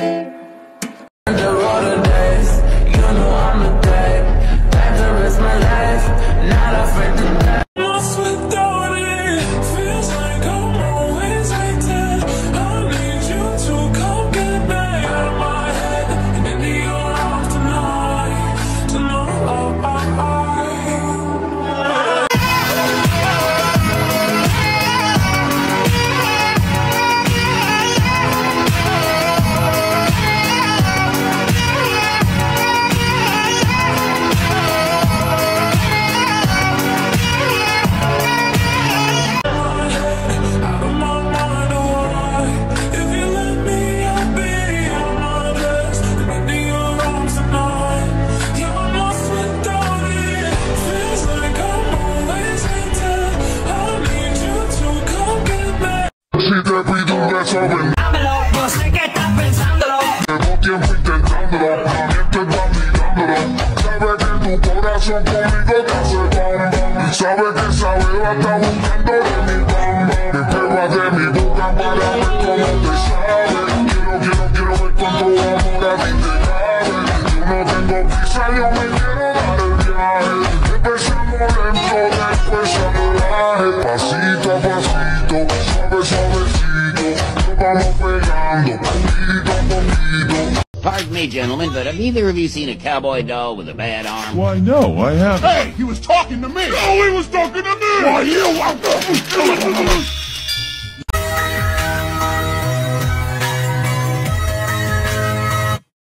there. Eso ven. Dámelo, yo sé que estás pensándolo. Llevo tiempo intentándolo, mientras vas mirándolo. Sabe que tu corazón conmigo te hace bam bam. Sabe que esa beba está buscando de mi bam bam. Me prueba de mi boca para ver cómo te sabe. Quiero, quiero, quiero ver cuánto amor a ti te cabe. Yo no tengo prisa, yo me quiero Pardon me, gentlemen, but have either of you seen a cowboy doll with a bad arm? Why, no, I haven't. Hey, he was talking to me. No, he was talking to me. Why, you?